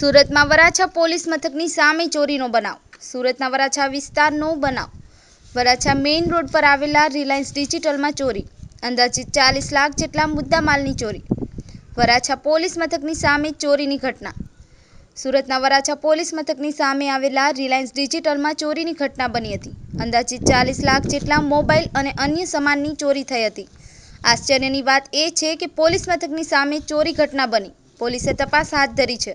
સુરતમાં વરાછા પોલીસ મથકની સામે ચોરીનો બનાવ. સુરતના વરાછા વિસ્તારનો બનાવ. વરાછા મેઇન રોડ પર આવેલા રિલાયન્સ ડિજિટલમાં ચોરી. અંદાજિત ચાલીસ લાખ જેટલા મુદ્દામાલની ચોરી. વરાછા પોલીસ મથકની સામે ચોરીની ઘટના. સુરતના વરાછા પોલીસ મથકની સામે આવેલા રિલાયન્સ ડિજિટલમાં ચોરીની ઘટના બની હતી. અંદાજિત ચાલીસ લાખ જેટલા મોબાઈલ અને અન્ય સામાનની ચોરી થઈ હતી. આશ્ચર્યની વાત એ છે કે પોલીસ મથકની સામે ચોરી ઘટના બની. પોલીસે તપાસ હાથ ધરી છે.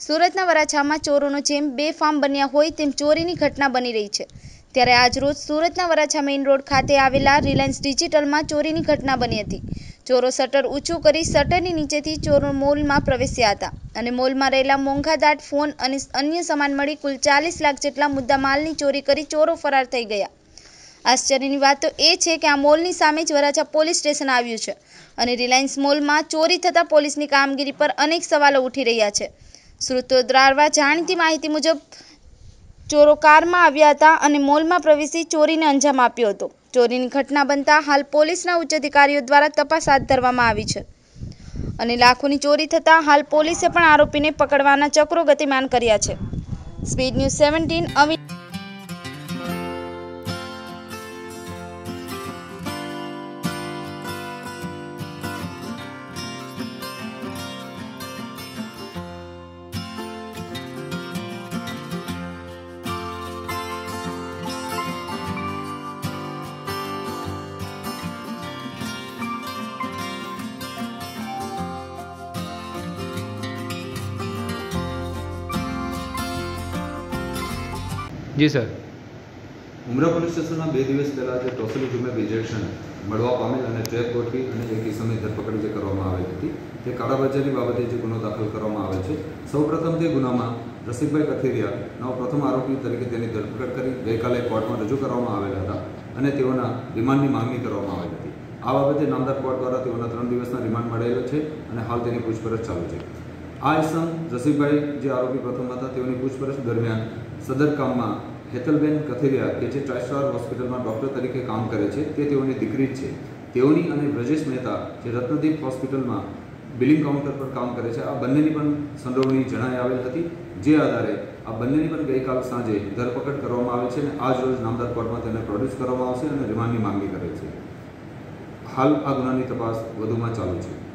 સુરતના વરાછામાં ચોરોનો જેમ બે ફાર્મ બન્યા હોય તેમ ચોરીની ઘટના બની રહી છે. ત્યારે આજરોજ સુરતના વરાછા મેઇન રોડ ખાતે આવેલા રિલાયન્સ ડિજિટલમાં ચોરીની ઘટના બની હતી. ચોરો શટર ઊંચું કરી શટરની નીચેથી ચોરો મોલમાં પ્રવેશ્યા હતા અને મોલમાં રહેલા મોંઘાદાટ ફોન અને અન્ય સામાન મળી કુલ ચાલીસ લાખ જેટલા મુદ્દા માલની ચોરી કરી ચોરો ફરાર થઈ ગયા. આશ્ચર્યની વાત તો એ છે કે આ મોલની સામે જ વરાછા પોલીસ સ્ટેશન આવ્યું છે અને રિલાયન્સ મોલમાં ચોરી થતાં પોલીસની કામગીરી પર અનેક સવાલો ઉઠી રહ્યા છે. સૂત્રો દ્વારા જાણીતી માહિતી મુજબ ચોરો કારમાં આવ્યા હતા અને મોલમાં પ્રવેશી ચોરીને અંજામ આપ્યો હતો. ચોરીની ઘટના બનતા હાલ પોલીસના ઉચ્ચ અધિકારીઓ દ્વારા તપાસ હાથ ધરવામાં આવી છે. અને લાખોની ચોરી થતાં હાલ પોલીસે પણ આરોપીને પકડવાના ચક્રો ગતિમાન કર્યા છે. Speed news seventeen Avi ji, sir. ઉમરા પોલીસ સ્ટેશનમાં બે દિવસ પહેલાં જે ટોસલી જુમેબ ઇન્જેક્શન મળવા પામેલ અને ટ્રેપ ગોઠવી અને એક કિસ્સાની ધરપકડ જે કરવામાં આવેલ હતી, તે કાળાબજારી બાબતે જે ગુનો દાખલ કરવામાં આવે છે. સૌપ્રથમ તે ગુનામાં રસિકભાઈ કથિરિયાનો પ્રથમ આરોપી તરીકે તેની ધરપકડ કરી ગઈકાલે કોર્ટમાં રજૂ કરવામાં આવેલા હતા અને તેઓના રિમાન્ડની માંગણી કરવામાં આવેલી હતી. આ બાબતે નામદાર કોર્ટ દ્વારા તેઓના ત્રણ દિવસના રિમાન્ડ મળેલો છે અને હાલ તેની પૂછપરછ ચાલુ છે. આ ઇસમ જસીભાઈ જે આરોપી પ્રથમ હતા, તેઓની પૂછપરછ દરમિયાન સદર કામમાં હેતલબેન કથેરિયા કે જે ટ્રાઇસ્ટાર હોસ્પિટલમાં ડૉક્ટર તરીકે કામ કરે છે, તે તેઓની દીકરી જ છે. તેઓની અને બ્રજેશ મહેતા જે રત્નદીપ હોસ્પિટલમાં બિલિંગ કાઉન્ટર પર કામ કરે છે, આ બંનેની પણ સંડોવણી જણાઈ આવેલ હતી. જે આધારે આ બંનેની પણ ગઈકાલ સાંજે ધરપકડ કરવામાં આવે છે અને આજ રોજ નામદાર કોર્ટમાં તેને પ્રોડ્યુસ કરવામાં આવશે અને રિમાન્ડની માંગણી કરે છે. હાલ આ ગુનાની તપાસ વધુમાં ચાલુ છે.